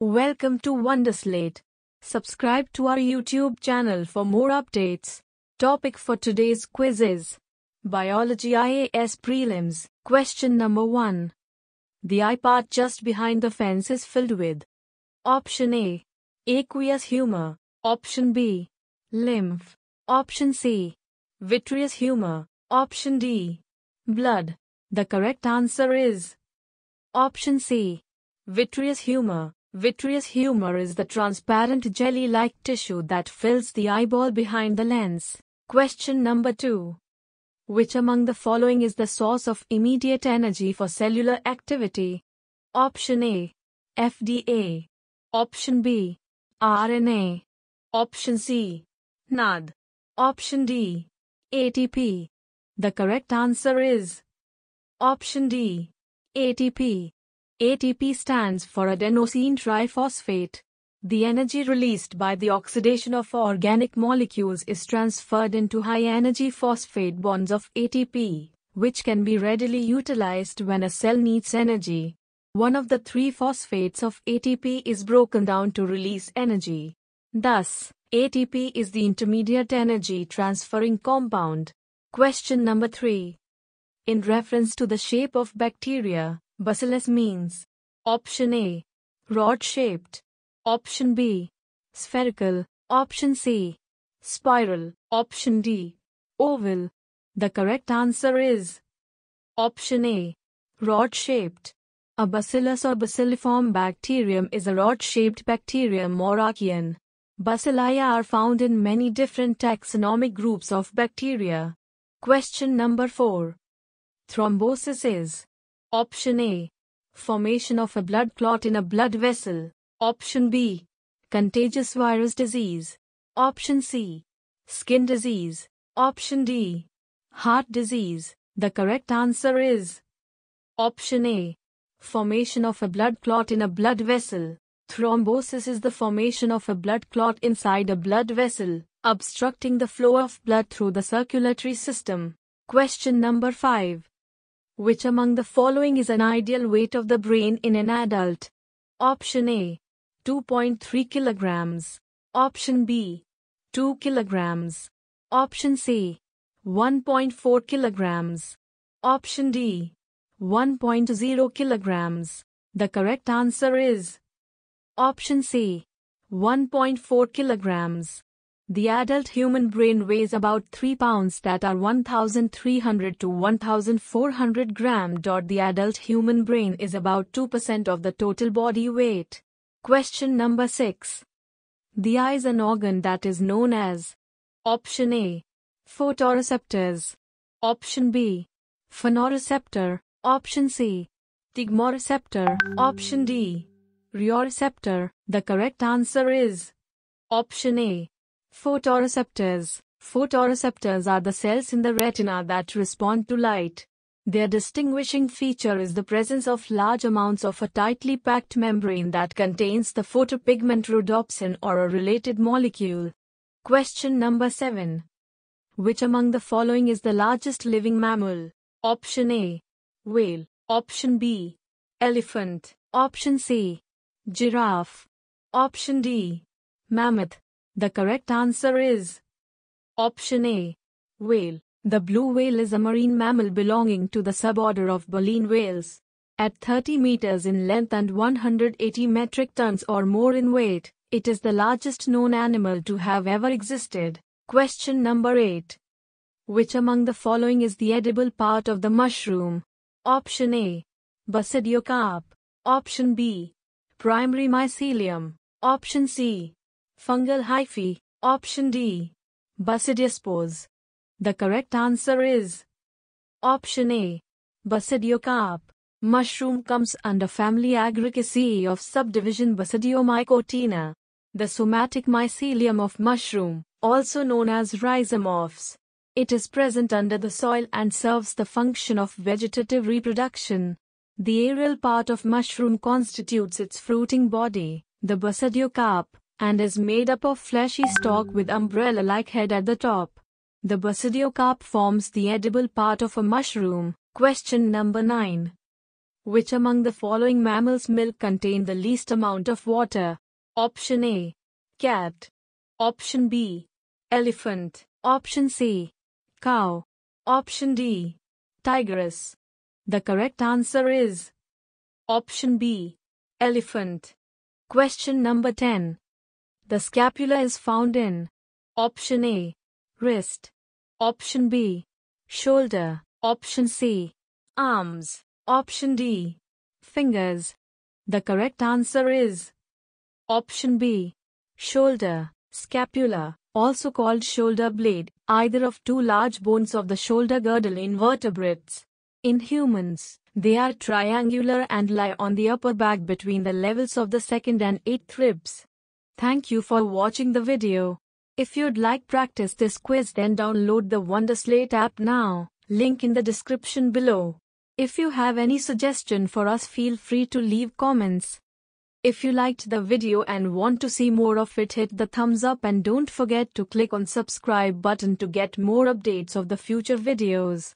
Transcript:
Welcome to Wonderslate. Subscribe to our YouTube channel for more updates. Topic for today's quiz is Biology IAS Prelims. Question number 1. The eye part just behind the lens is filled with Option A. Aqueous humor. Option B. Lymph. Option C. Vitreous humor. Option D. Blood. The correct answer is Option C. Vitreous humor. Vitreous humor is the transparent jelly-like tissue that fills the eyeball behind the lens. Question number 2. Which among the following is the source of immediate energy for cellular activity? Option A. FDA. Option B. RNA. Option C. NAD. Option D. ATP. The correct answer is Option D. ATP. ATP stands for adenosine triphosphate. The energy released by the oxidation of organic molecules is transferred into high-energy phosphate bonds of ATP, which can be readily utilized when a cell needs energy. One of the three phosphates of ATP is broken down to release energy. Thus, ATP is the intermediate energy transferring compound. Question number 3. In reference to the shape of bacteria, Bacillus means Option A. Rod shaped. Option B. Spherical. Option C. Spiral. Option D. Oval. The correct answer is Option A. Rod shaped. A bacillus or bacilliform bacterium is a rod shaped bacterium or archaean. Bacilli are found in many different taxonomic groups of bacteria. Question number 4. Thrombosis is Option A. Formation of a blood clot in a blood vessel. Option B. Contagious virus disease. Option C. Skin disease. Option D. Heart disease. The correct answer is Option A. Formation of a blood clot in a blood vessel. Thrombosis is the formation of a blood clot inside a blood vessel, obstructing the flow of blood through the circulatory system. Question number 5. Which among the following is an ideal weight of the brain in an adult? Option A 2.3 kilograms. Option B 2 kilograms. Option C 1.4 kilograms. Option D 1.0 kilograms. The correct answer is Option C 1.4 kilograms. The adult human brain weighs about 3 pounds that are 1300 to 1400 gram. The adult human brain is about 2% of the total body weight. Question number 6. The eye is an organ that is known as Option A. Photoreceptors. Option B. Phonoreceptor. Option C. Thigmoreceptor. Option D. Rheoreceptor. The correct answer is Option A. Photoreceptors. Photoreceptors are the cells in the retina that respond to light. Their distinguishing feature is the presence of large amounts of a tightly packed membrane that contains the photopigment rhodopsin or a related molecule. Question number 7. Which among the following is the largest living mammal? Option A. Whale. Option B. Elephant. Option C. Giraffe. Option D. Mammoth. The correct answer is Option A. Whale. The blue whale is a marine mammal belonging to the suborder of baleen whales. At 30 meters in length and 180 metric tons or more in weight, it is the largest known animal to have ever existed. Question number 8. Which among the following is the edible part of the mushroom? Option A. Basidiocarp. Option B. Primary mycelium. Option C. Fungal hyphae. Option D. Basidiospores. The correct answer is Option A. Basidiocarp. Mushroom comes under family Agaricaceae of subdivision Basidiomycotina. The somatic mycelium of mushroom, also known as rhizomorphs. It is present under the soil and serves the function of vegetative reproduction. The aerial part of mushroom constitutes its fruiting body, the basidiocarp and is made up of fleshy stalk with umbrella-like head at the top. The basidiocarp forms the edible part of a mushroom. Question number 9. Which among the following mammals' milk contain the least amount of water? Option A. Cat. Option B. Elephant. Option C. Cow. Option D. Tigress. The correct answer is Option B. Elephant. Question number 10. The scapula is found in Option A. Wrist. Option B. Shoulder. Option C. Arms. Option D. Fingers. The correct answer is Option B. Shoulder. Scapula, also called shoulder blade, either of two large bones of the shoulder girdle invertebrates. In humans, they are triangular and lie on the upper back between the levels of the second and eighth ribs. Thank you for watching the video. If you'd like practice this quiz then download the Wonderslate app now, link in the description below. If you have any suggestion for us feel free to leave comments. If you liked the video and want to see more of it hit the thumbs up and don't forget to click on subscribe button to get more updates of the future videos.